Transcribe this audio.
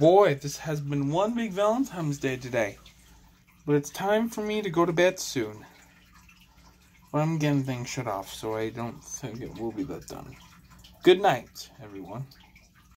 Boy, this has been one big Valentine's Day today. But it's time for me to go to bed soon. But I'm getting things shut off, so I don't think it will be that done. Good night, everyone.